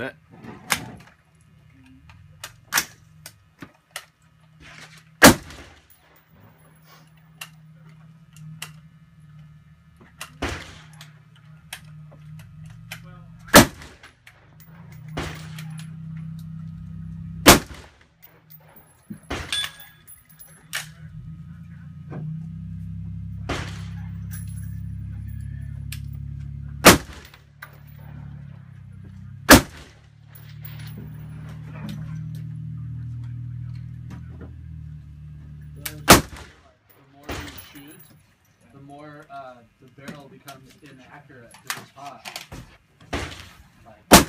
Set. The more uh, the barrel becomes inaccurate because it's hot. Like,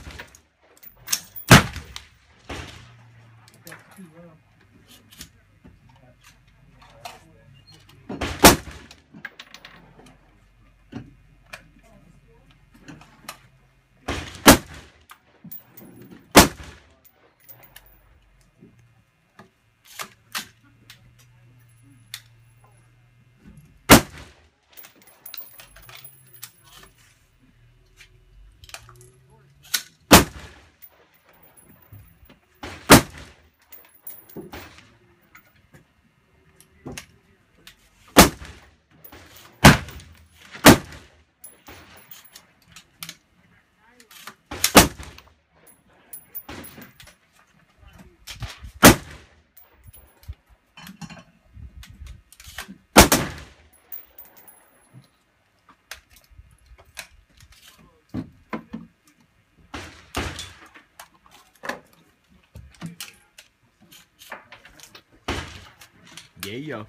Yeah, yo.